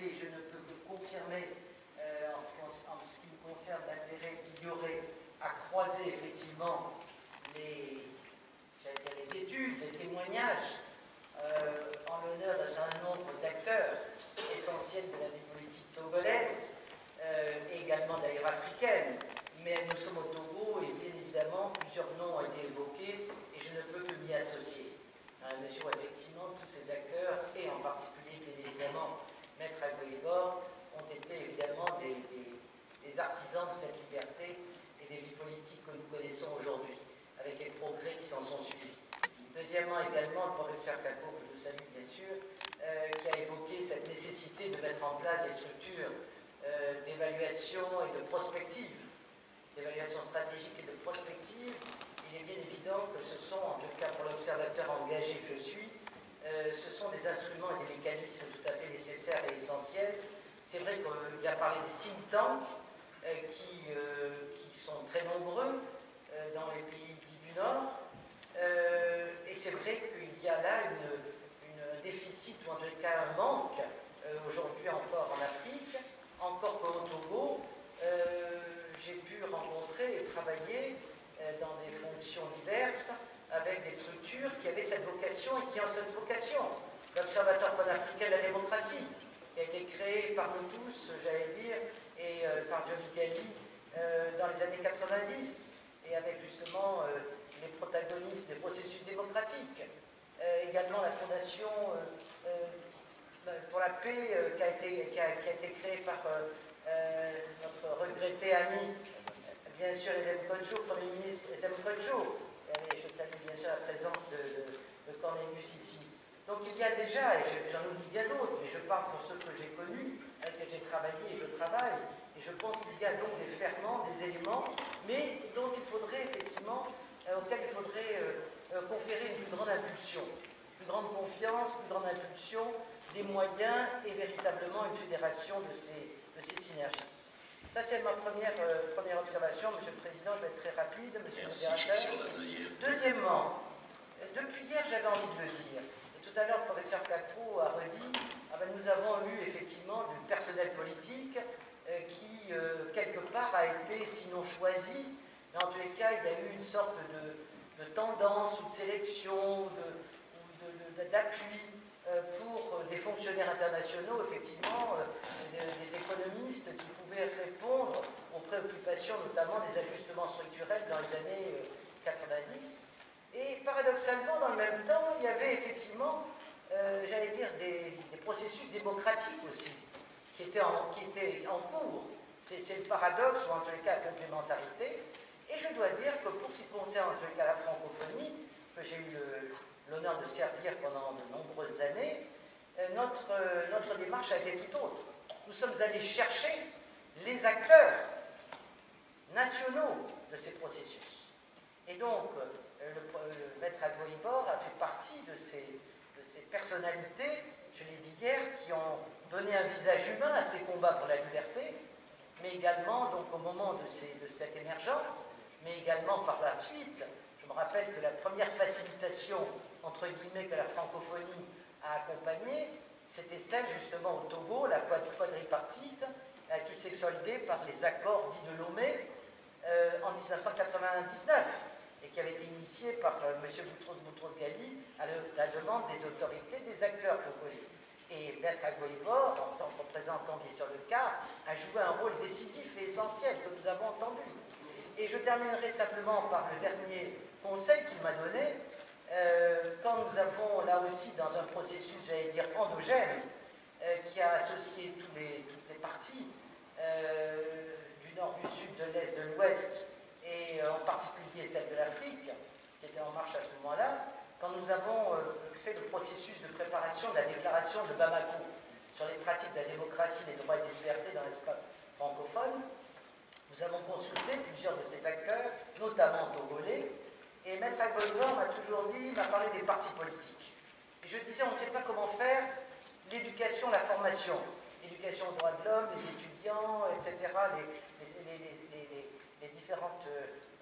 je ne peux que confirmer euh, en, ce, qui me concerne l'intérêt qu'il y aurait à croiser effectivement les, études, les témoignages euh, en l'honneur d'un certain nombre d'acteurs essentiels de la vie politique togolaise euh, et également d'ailleurs africaine. Mais nous sommes au Togo et bien évidemment plusieurs noms ont été évoqués et je ne peux que m'y associer. Hein, mais je vois effectivement tous ces acteurs et en particulier bien évidemment Maître Algoïbor, ont été évidemment des, artisans de cette liberté et des vies politiques que nous connaissons aujourd'hui, avec les progrès qui s'en sont suivis. Deuxièmement, également, le professeur Kako, que je salue bien sûr, euh, qui a évoqué cette nécessité de mettre en place des structures euh, d'évaluation et de prospective, d'évaluation stratégique et de prospective. Il est bien évident que ce sont, en tout cas pour l'observateur engagé que je suis, euh, ce sont des instruments et des mécanismes tout à fait nécessaires et essentiels. C'est vrai qu'il a parlé des think tanks qui, qui, sont très nombreux dans les pays dits du Nord. Euh, et c'est vrai qu'il y a là un déficit, ou en tout cas un manque, euh, aujourd'hui encore en Afrique, encore qu'au Togo. Euh, j'ai pu rencontrer et travailler dans des fonctions diverses des structures qui avaient cette vocation et qui ont cette vocation. L'Observatoire panafricain de la démocratie, qui a été créé par nous tous, j'allais dire, et par Johnny Galli dans les années 90, et avec justement les protagonistes des processus démocratiques. Euh, également la Fondation euh, euh, pour la paix qui a, été, créée par notre regretté ami, bien sûr, Kodjo, Premier ministre Edem Kodjo. Et je salue bien sûr la présence de, Cornelius ici. Donc il y a déjà, et j'en oublie bien d'autres, mais je parle pour ceux que j'ai connus, avec lesquels j'ai travaillé et je travaille, et je pense qu'il y a donc des ferments, des éléments, mais dont il faudrait effectivement euh, auquel il faudrait euh, euh, conférer une plus grande impulsion, plus grande confiance, plus grande impulsion, des moyens et véritablement une fédération de ces, de ces synergies. Ça, c'est ma première, première observation, Monsieur le Président. Je vais être très rapide, Monsieur le Directeur. Deuxièmement, depuis hier, j'avais envie de le dire. Et tout à l'heure, le professeur Cacro a redit ah ben, nous avons eu effectivement du personnel politique qui, quelque a été, sinon choisi, mais en tous les cas, il y a eu une sorte de, tendance ou de sélection ou d'appui euh, pour des fonctionnaires internationaux, effectivement, euh, des économistes qui pouvaient répondre aux préoccupations, notamment des ajustements structurels dans les années 90. Euh, Et paradoxalement, dans le même temps, il y avait effectivement, j'allais dire, des, processus démocratiques aussi, qui étaient en cours. C'est le paradoxe, ou en tous les cas la complémentarité, et je dois dire que pour ce qui concerne en tout cas la francophonie, que j'ai eu l'honneur de servir pendant de nombreuses années, euh, notre, euh, notre démarche a été tout autre. Nous sommes allés chercher les acteurs nationaux de ces processus. Et donc, euh, le, maître Agboibor a fait partie de ces, de ces personnalités, je l'ai dit hier, qui ont donné un visage humain à ces combats pour la liberté, mais également, donc, au moment de, cette émergence, mais également par la suite. Je me rappelle que la première facilitation, entre guillemets, que la francophonie a accompagnée, c'était celle justement au Togo, la quadripartite, euh, qui s'est soldée par les accords dits de Lomé euh, en 1999 et qui avait été initiée par euh, M. Boutros Boutros Ghali à la demande des autorités, des acteurs togolais. Et Maître Agboibor, en tant que représentant bien sûr le cas, a joué un rôle décisif et essentiel que nous avons entendu. Et je terminerai simplement par le dernier conseil qu'il m'a donné. Euh, quand nous avons là aussi dans un processus, j'allais dire, endogène, euh, qui a associé toutes les parties euh, du nord, du sud, de l'est, de l'ouest, et en particulier celle de l'Afrique, qui était en marche à ce moment-là, quand nous avons fait le processus de préparation de la déclaration de Bamako sur les pratiques de la démocratie, des droits et des libertés dans l'espace francophone, nous avons consulté plusieurs de ces acteurs, notamment togolais, et Maître Agbolor m'a toujours dit, m'a parlé des partis politiques. Et je disais, on ne sait pas comment faire l'éducation, la formation, l'éducation aux droits de l'homme, les étudiants, etc., les, différentes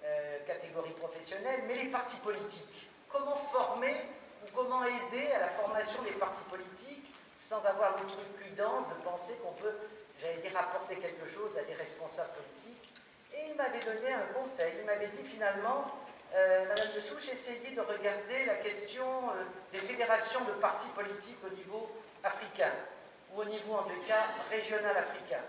euh, catégories professionnelles, mais les partis politiques. Comment former ou comment aider à la formation des partis politiques sans avoir l'outrecuidance de penser qu'on peut, j'allais dire, apporter quelque chose à des responsables politiques Et il m'avait donné un conseil. Il m'avait dit finalement, euh, Madame de Souche, essayez de regarder la question euh, des fédérations de partis politiques au niveau africain, ou au niveau en tout cas régional africain.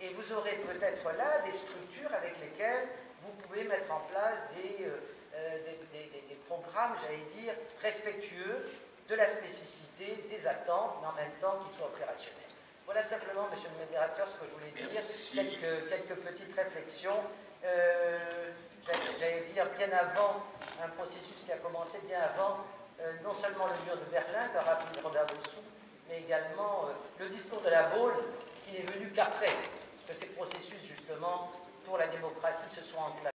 Et vous aurez peut-être là des structures avec lesquelles vous pouvez mettre en place des, euh, des programmes, j'allais dire, respectueux de la spécificité, des attentes, mais en même temps qui soient opérationnels. Voilà simplement, monsieur le modérateur, ce que je voulais dire. Quelques, quelques, petites réflexions. Euh, J'allais dire bien avant, un processus qui a commencé bien avant, euh, non seulement le mur de Berlin, qu'a rappelé Robert Dessous, mais également euh, le discours de la Baule, qui n'est venu qu'après, que ces processus, justement, pour la démocratie se sont enclenchés.